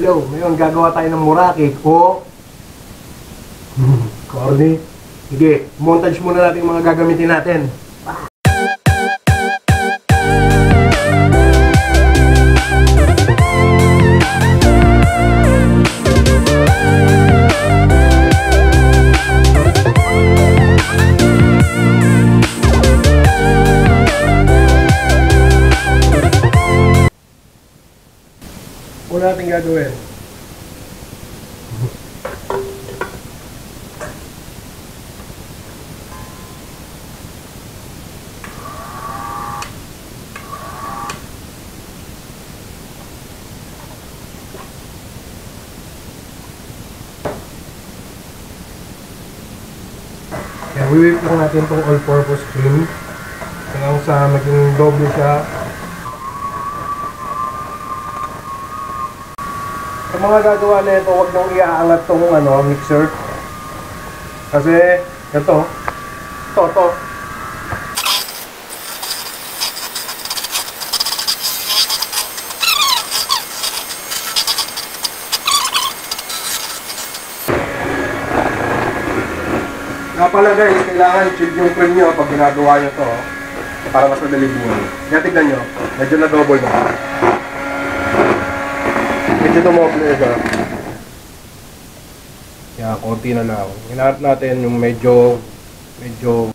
Hello, ngayon gagawa tayo ng muraki o corny. Sige, montage muna natin yung mga gagamitin natin. Natin gagawin. Wiwip lang natin itong all-purpose cream hanggang sa maging doble siya Sa mga gagawa na ito, huwag nang iaangat tong ano, mixer. Kasi, ito, to, to. Nga pala guys, kailangan chill yung cream nyo pag ginagawa nyo to. Para mas madali buhay. Kaya tignan nyo, medyo na double na. Medyo tumoble siya. Kaya konti na lang. Hinahanap natin yung medyo, medyo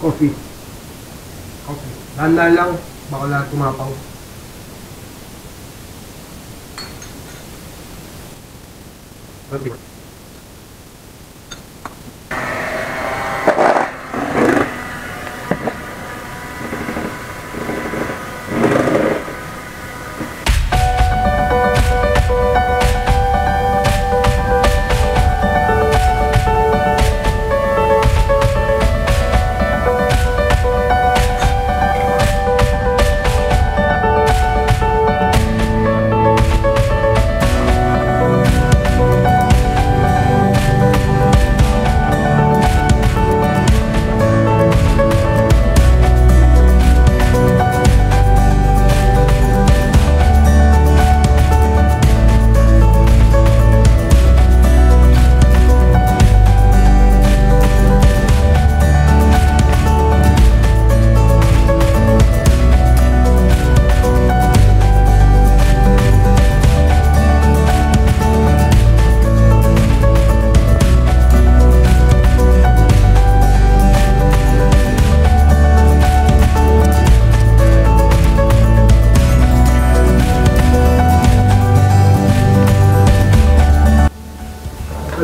Coffee. Coffee. Dahan-dahan lang, baka lahat tumapaw. Coffee.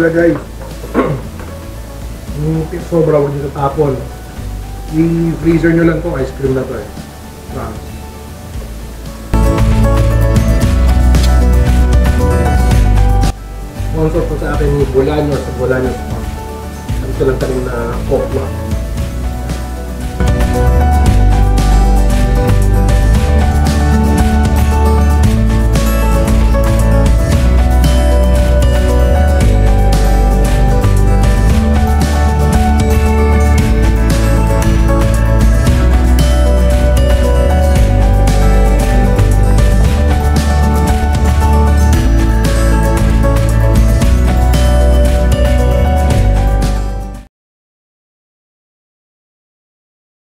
Wala guys. Yung sobra huwag nyo tapon. I-freezer nyo lang to ice cream na to eh. Promise. Sponsor po sa akin ni Bolaños sa Bolaños Farm. Ko lang kami na Coke